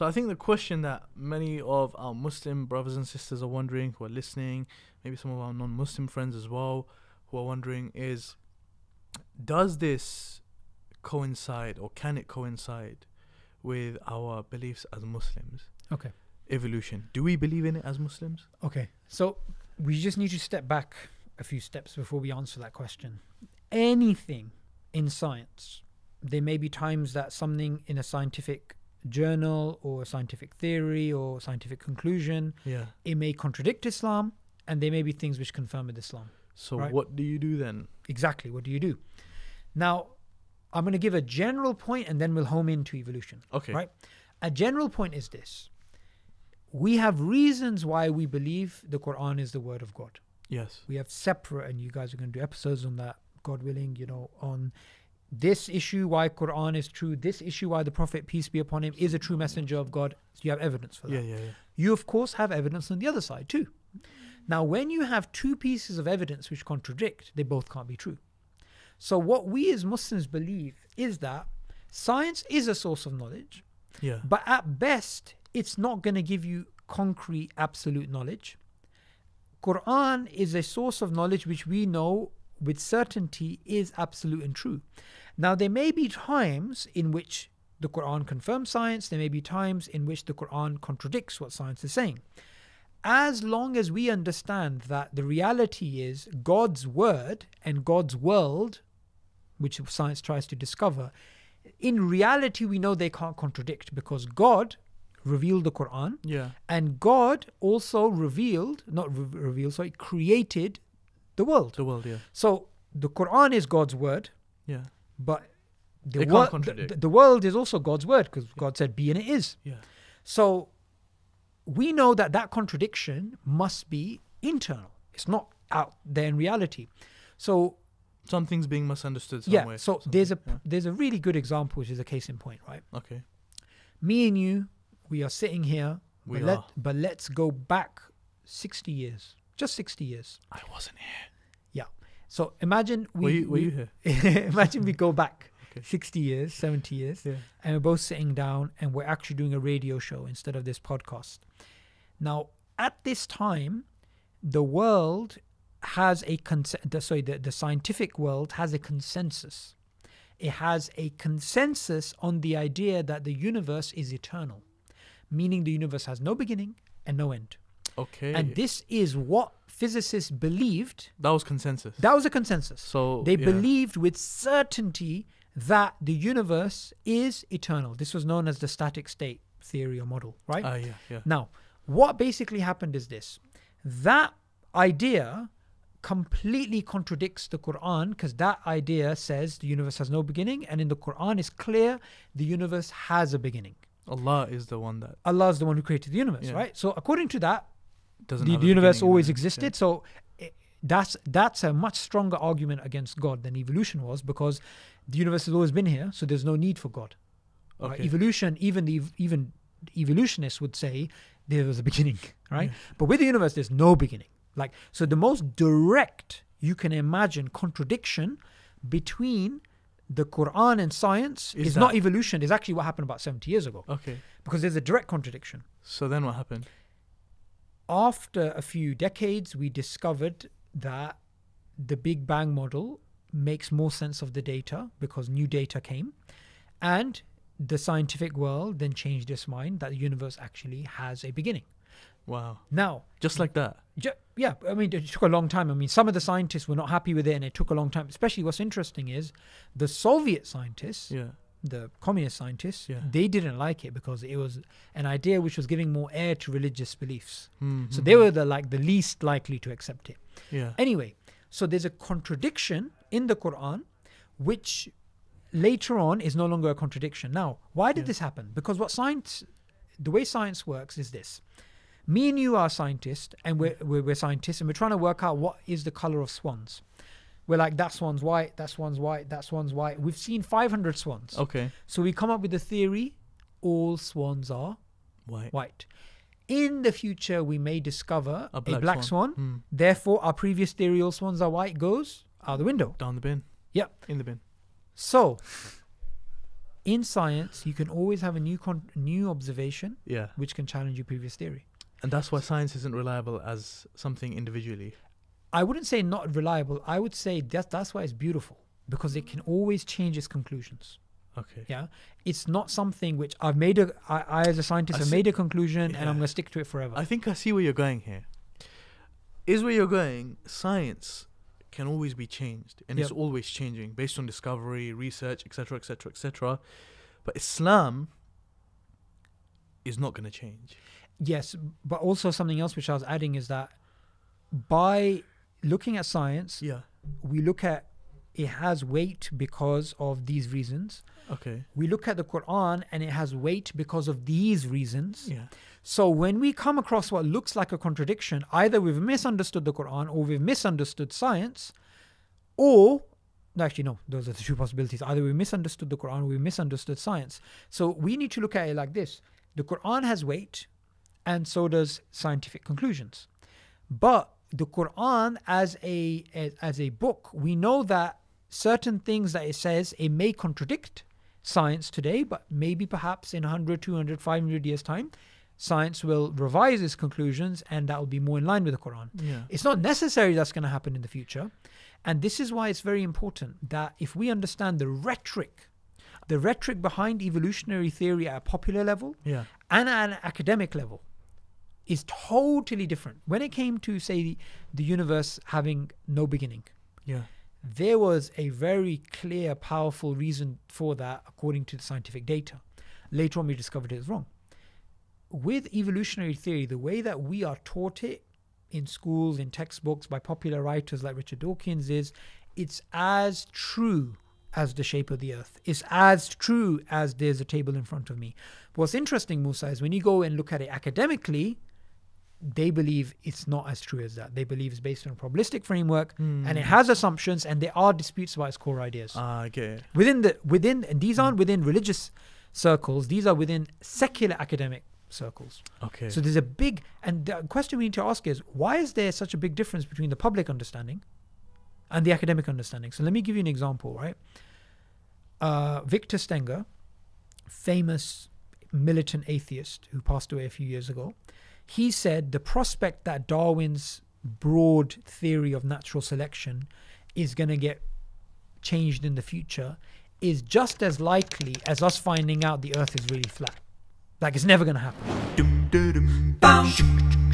So I think the question that many of our Muslim brothers and sisters are wondering, who are listening, maybe some of our non-Muslim friends as well, who are wondering is, does this coincide or can it coincide with our beliefs as Muslims? Okay. Evolution. Do we believe in it as Muslims? Okay. So we just need to step back a few steps before we answer that question. Anything in science, there may be times that something in a scientific journal or a scientific theory or scientific conclusion, Yeah. it may contradict Islam, and there may be things which confirm with Islam. So Right. what do you do then? Exactly. What do you do? Now, I'm going to give a general point and then we'll home into evolution. Okay. Right. A general point is this we have reasons why we believe the Quran is the word of God. Yes. We have separate, and you guys are going to do episodes on that, God willing, you know, on this issue why Quran is true, this issue why the Prophet, peace be upon him, is a true messenger of God. You have evidence for that. Yeah, yeah, yeah. You, of course, have evidence on the other side too. Now, when you have two pieces of evidence which contradict, they both can't be true. So, what we as Muslims believe is that science is a source of knowledge, Yeah. but at best, it's not going to give you concrete, absolute knowledge. Quran is a source of knowledge which we know with certainty is absolute and true. Now, there may be times in which the Quran confirms science, there may be times in which the Quran contradicts what science is saying. As long as we understand that the reality is God's word and God's world, which science tries to discover, in reality, we know they can't contradict because God revealed the Quran Yeah. and God also revealed, not re- revealed, sorry, created the world. The world, yeah. So the Quran is God's word, Yeah. but the, wor- the, contradict. the- world is also God's word because God said be and it is. Yeah. So we know that that contradiction must be internal. It's not out there in reality. So Something's being misunderstood yeah, somewhere. so something, there's a yeah. there's a really good example which is a case in point, right? Okay. Me and you, we are sitting here, We but, let, are. but let's go back 60 years, just 60 years. I wasn't here. Yeah. So imagine we were you, were we- you here? imagine we go back Okay. 60 years, 70 years, Yeah. and we're both sitting down and we're actually doing a radio show instead of this podcast. Now, at this time, the world has a cons- the, sorry, the, the scientific world has a consensus. It has a consensus on the idea that the universe is eternal, meaning the universe has no beginning and no end. Okay. And this is what physicists believed. that was consensus. That was a consensus. so They yeah. believed with certainty that the universe is eternal. This was known as the static state theory or model, right? Ah, yeah, yeah. now, what basically happened is this that idea completely contradicts the Quran because that idea says the universe has no beginning, and in the Quran it's clear the universe has a beginning. Allah is the one that Allah is the one who created the universe, Yeah. right? So, according to that, doesn't. the, the universe always existed. So i that's that's a much stronger argument against God than evolution was because the universe has always been here, so there's no need for God. Yeah. right? Evolution, even the even evolutionists would say there was a beginning, right? Yeah. But with the universe, there's no beginning. Like so, the most direct you can imagine contradiction between the Quran and science Is is, not evolution. Is actually what happened about 70 years ago Okay. because there's a direct contradiction So then what happened? After a few decades, we discovered that the Big Bang model makes more sense of the data because new data came. And the scientific world then changed its mind that the universe actually has a beginning. Wow. Now, Just like that. ju- yeah, I mean, it took a long time. I mean, some of the scientists were not happy with it and it took a long time. Especially what's interesting is the Soviet scientists Yeah. The communist scientists, Yeah. they didn't like it because it was an idea which was giving more air to religious beliefs. Mhm. So they were the like the least likely to accept it. Yeah. Anyway, so there's a contradiction in the Quran, which later on is no longer a contradiction. Now, why did Yeah. this happen? Because what science, the way science works is this. Me and you are scientists, and we're, we're, we're scientists, and we're trying to work out what is the color of swans. We're like, that swan's white, that swan's white, that swan's white. We've seen 500 swans. Okay. So we come up with the theory all swans are White. white. In the future, we may discover A a black black, swan. swan. Hmm. Therefore, our previous theory all swans are white goes out the window. Down the bin. Yep. In the bin. So, in science, you can always have a new con- new observation Yeah. which can challenge your previous theory. And that's why science isn't reliable as something individually. I wouldn't say not reliable. I would say that that's why it's beautiful because it can always change its conclusions. Okay. Yeah, it's not something which I've made a. I, I as a scientist I have see- made a conclusion and I'm going to stick to it forever. I think I see where you're going here. Is where you're going, science can always be changed and it's always changing based on discovery, research, etc., etc., etc. But Islam is not going to change. yes, but also something else which I was adding is that by looking at science, Yeah. we look at it has weight because of these reasons. Okay. We look at the Quran and it has weight because of these reasons. Yeah. So when we come across what looks like a contradiction, either we've misunderstood the Quran or we've misunderstood science, or actually no, those are the two possibilities. Either we misunderstood the Quran or we misunderstood science. So we need to look at it like this: the Quran has weight, and so does scientific conclusions. But the Quran as a as, a book, we know that certain things that it says it may contradict science today, but maybe perhaps in 100, 200, 500 years time, science will revise its conclusions and that will be more in line with the Quran. Yeah. It's not necessary that's going to happen in the future. And this is why it's very important that if we understand the rhetoric, the rhetoric behind evolutionary theory at a popular level Yeah. and at an academic level is totally different. When it came to, say, the, universe having no beginning, Yeah. there was a very clear, powerful reason for that according to the scientific data. Later on, we discovered it was wrong. With evolutionary theory, the way that we are taught it in schools, in textbooks, by popular writers like Richard Dawkins is it's as true as the shape of the earth. It's as true as there's a table in front of me. What's interesting, Musa, is when you go and look at it academically, they believe it's not as true as that. They believe it's based on a probabilistic framework and it has assumptions and there are disputes about its core ideas. Ah, get within the within and these aren't within religious circles, these are within secular academic circles. Okay. So there's a big and the question we need to ask is why is there such a big difference between the public understanding and the academic understanding? So let me give you an example, right? Uh, Victor Stenger, famous militant atheist who passed away a few years ago, he said the prospect that Darwin's broad theory of natural selection is going to get changed in the future is just as likely as us finding out the earth is really flat. Like it's never going to happen. Dum, dum, dum, dum.